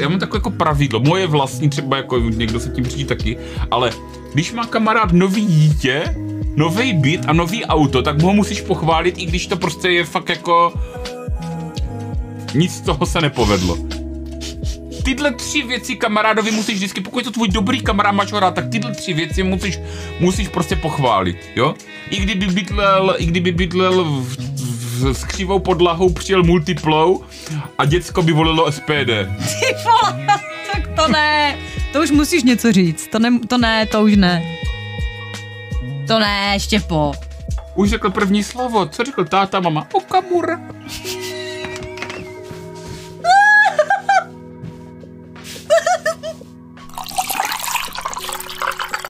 já mám takové jako pravidlo, moje vlastní, třeba jako někdo se tím řídí taky, ale když má kamarád nový dítě, nový byt a nový auto, tak mu ho musíš pochválit, i když to prostě je fakt jako... Nic z toho se nepovedlo. Tyhle tři věci kamarádovi musíš vždycky, pokud je to tvůj dobrý kamarád, máš ho rád, tak tyhle tři věci musíš, musíš prostě pochválit, jo? I kdyby bydlel, i kdyby bydlel v, v, s křivou podlahou přijel multiplou a děcko by volilo SPD. Tak to ne. To už musíš něco říct. To ne, to ne, to už ne. To ne, Štěpo. Už řekl první slovo, co řekl táta, mama? Okamura.